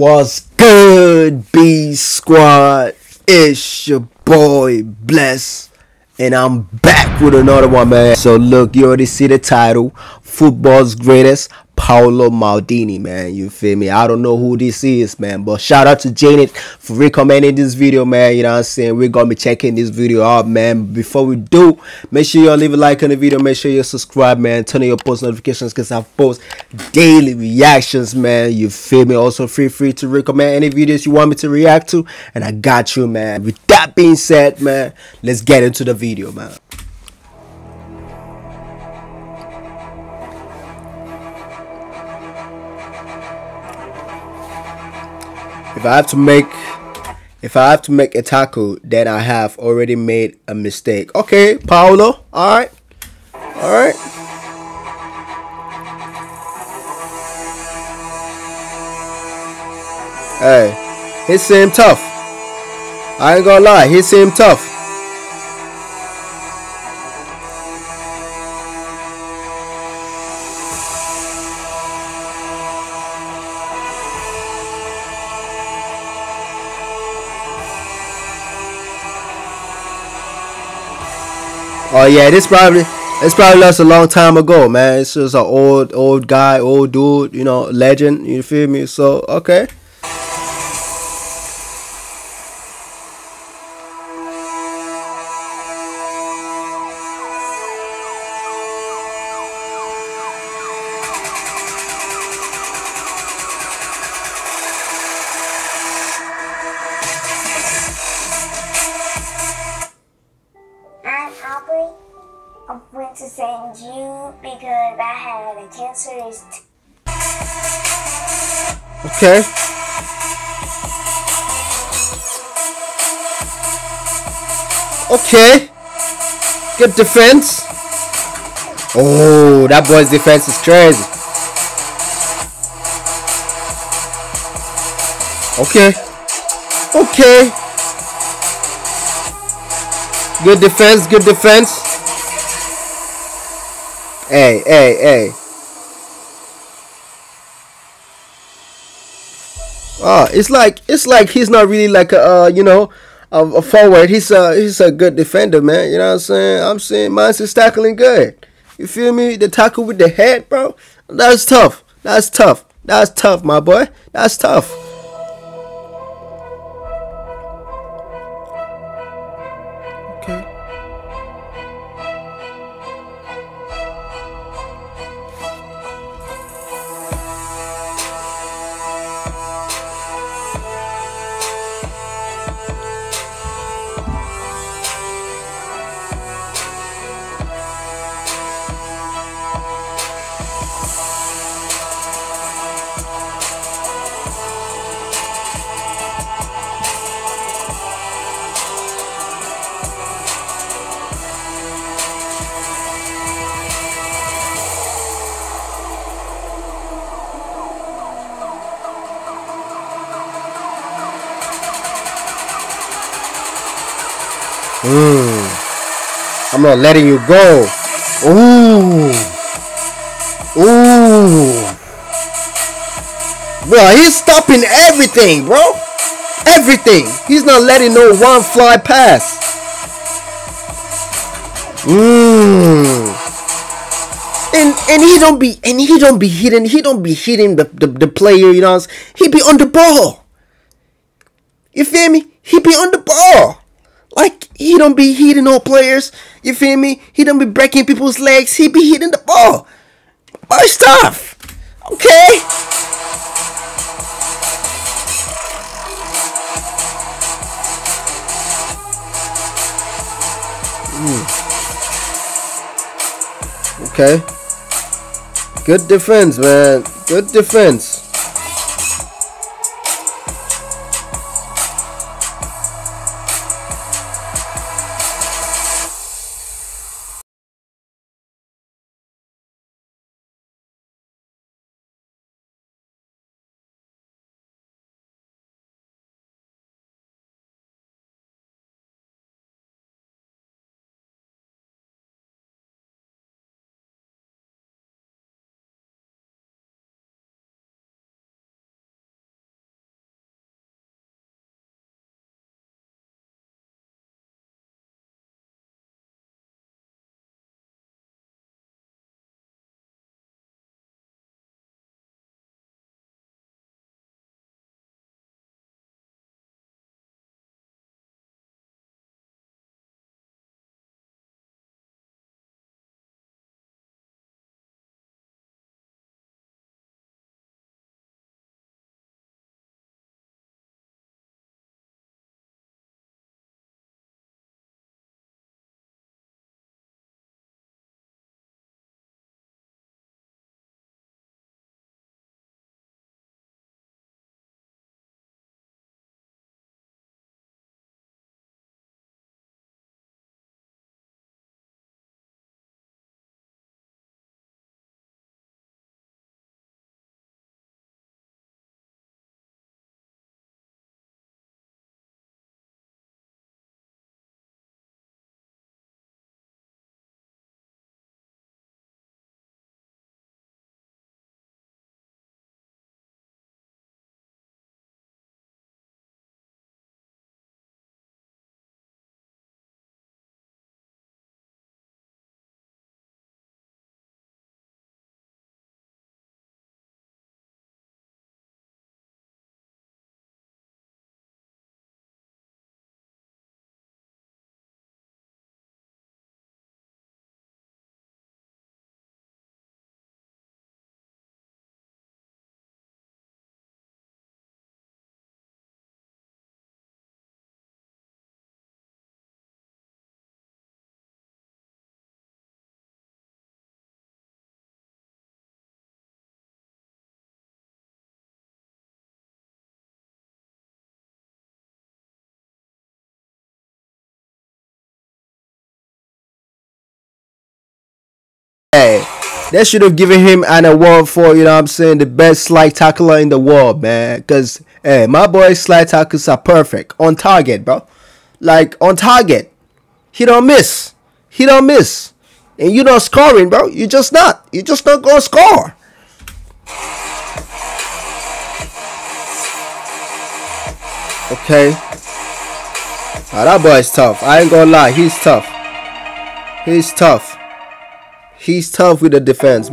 What's good, B Squad? It's your boy Bless, and I'm back with another one, man. So look, you already see the title, Football's Greatest, Paolo Maldini, man. You feel me? I don't know who this is, man. But shout out to Janet for recommending this video, man. You know what I'm saying? We're gonna be checking this video out, man. Before we do, make sure you leave a like on the video. Make sure you subscribe, man. Turn on your post notifications because I post daily reactions, man. You feel me? Also, feel free to recommend any videos you want me to react to, and I got you, man. With that being said, man, let's get into the video, man. If I have to make if I have to make a tackle, then I have already made a mistake. Okay, Paolo. All right. All right. Hey, he seemed tough. I ain't gonna lie, he seemed tough. Oh yeah, this probably this probably lost a long time ago, man. It's just an old old guy, old dude, you know, legend. You feel me? So okay. Okay. Okay. Good defense. Oh, that boy's defense is crazy. Okay. Okay. Good defense, good defense. Hey, hey, hey. Oh, it's like it's like he's not really like a uh, you know a, a forward. He's a he's a good defender, man. You know what I'm saying? I'm saying mine's is tackling good. You feel me? The tackle with the head, bro. That's tough. That's tough. That's tough, my boy. That's tough. Mm. I'm not letting you go. Ooh. Ooh. Bro, he's stopping everything, bro. Everything. He's not letting no one fly pass. Mmm. And and he don't be and he don't be hitting he don't be hitting the, the, the player, you know. He be on the ball. You feel me? He be on the ball. Like he don't be hitting no players. You feel me? He don't be breaking people's legs. He be hitting the ball. My stuff. Okay. Mm. Okay. Good defense, man. Good defense. Hey, they should have given him an award for, you know what I'm saying, the best slide tackler in the world, man. Because, hey, my boy's slide tackles are perfect. On target, bro. Like, on target. He don't miss. He don't miss. And you're not scoring, bro. You're just not. You're just not gonna score. Okay. Ah, that boy's tough. I ain't gonna lie. He's tough. He's tough. He's tough with the defense.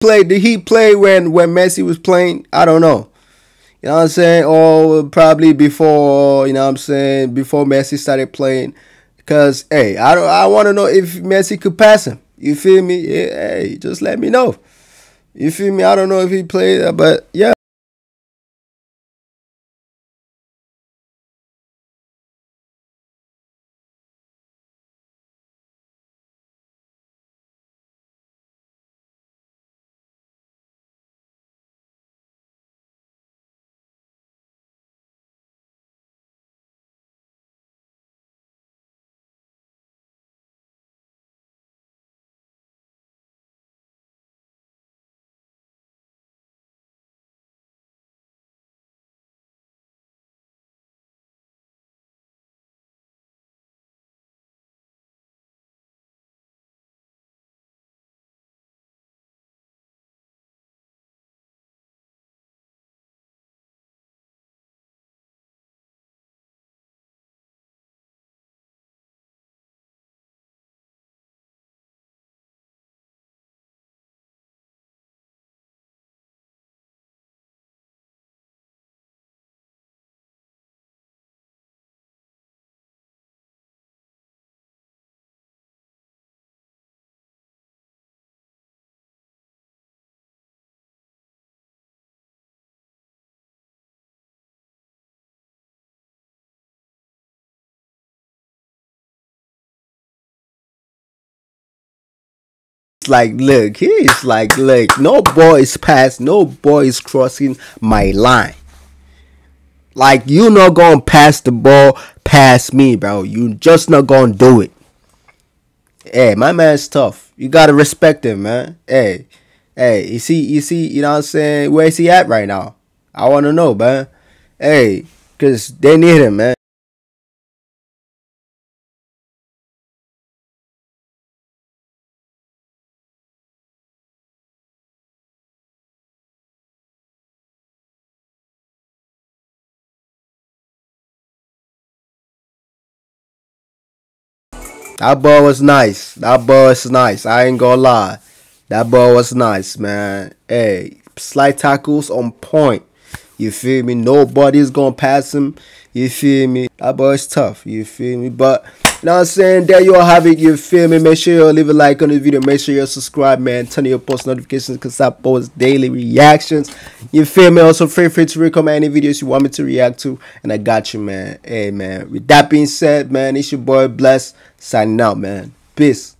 Play did he play when when Messi was playing? I don't know. You know what I'm saying? Or probably before, you know what I'm saying, before Messi started playing. Cause hey, I don't I wanna know if Messi could pass him. You feel me? Yeah, hey, just let me know. You feel me? I don't know if he played, but yeah. Like, look, he's like, look, no boys pass, no boys crossing my line. Like, you not gonna pass the ball past me, bro. You just not gonna do it. Hey, my man's tough. You gotta respect him, man. Hey, hey, you see, you see, you know what I'm saying? Where is he at right now? I wanna know, man. Hey, cause they need him, man. That ball was nice. That ball was nice. I ain't gonna lie. That ball was nice, man. Hey, slide tackles on point. You feel me? Nobody's gonna pass him. You feel me? That is tough. You feel me? But you know what I'm saying? There you all have it. You feel me? Make sure you leave a like on the video. Make sure you subscribe, man. Turn on your post notifications because I post daily reactions. You feel me? Also, feel free to recommend any videos you want me to react to. And I got you, man. Hey, man. With that being said, man, it's your boy Bless signing out, man. Peace.